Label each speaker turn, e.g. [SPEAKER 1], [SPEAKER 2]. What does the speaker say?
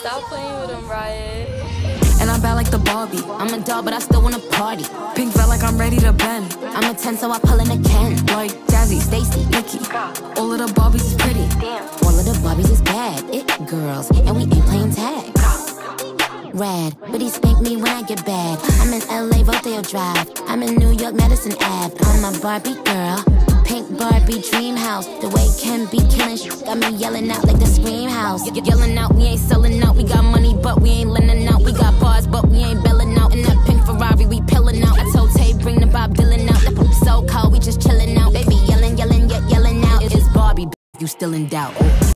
[SPEAKER 1] Stop playing with him, Riot.
[SPEAKER 2] And I'm bad like the Barbie. I'm a doll, but I still wanna party. Pink felt like I'm ready to bend. I'm a 10, so I pull in a Ken. Like Jazzy, Stacy, Nikki. All of the Barbies is pretty. Damn. All of the Barbies is bad. It girls, and we ain't playing tag. Rad, but he spank me when I get bad. I'm in LA, Rodeo Drive. I'm in New York, Madison Ave. I'm a Barbie girl. Barbie dream house. The way Ken be killing shit got me yelling out like the scream house. Y- yelling out, we ain't selling out. We got money, but we ain't lending out. We got bars, but we ain't belling out. In that pink Ferrari, we pillin' out. I told Tay, bring the Bob Dylan out. The poop so cold, we just chillin' out. Baby yelling, yelling, yet yelling out. It's Barbie, you still in doubt.